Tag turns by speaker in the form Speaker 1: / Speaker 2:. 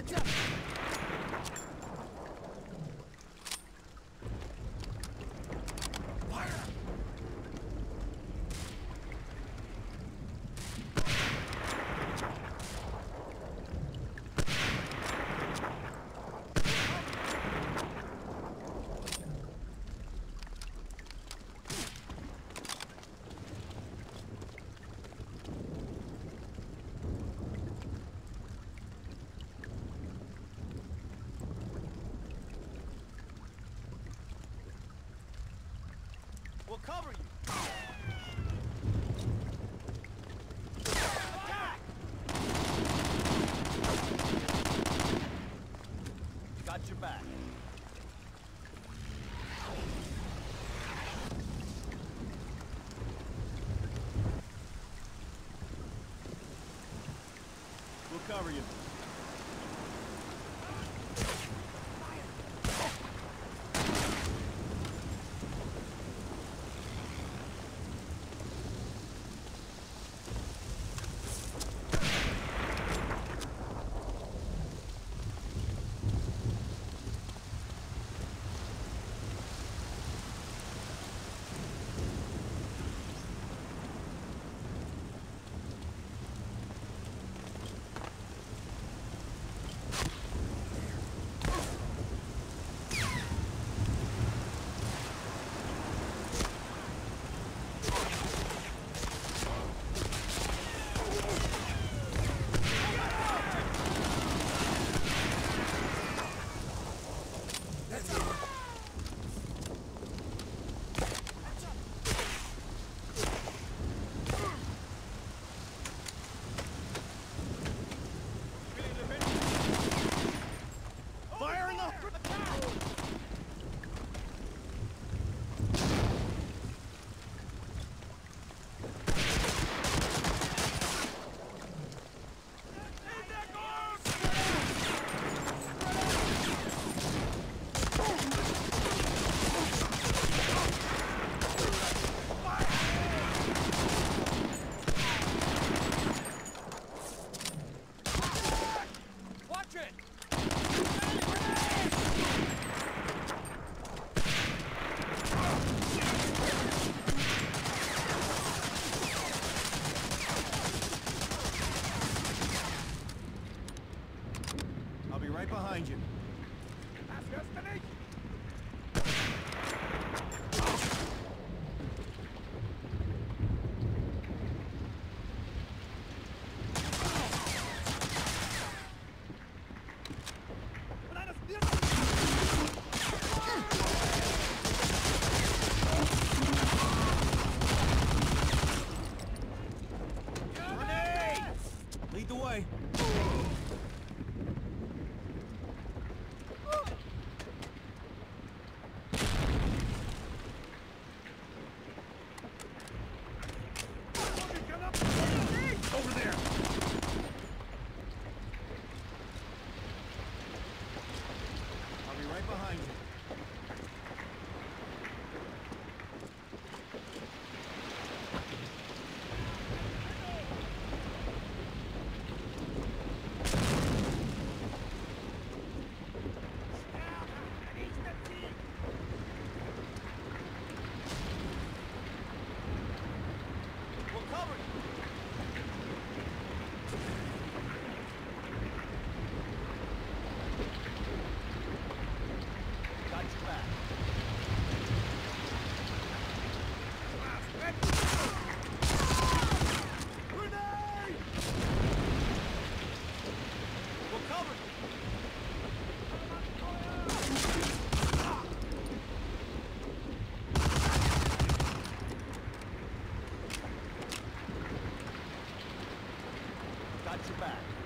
Speaker 1: Heads up! Cover you. Got your back. We'll cover you. Way. Back.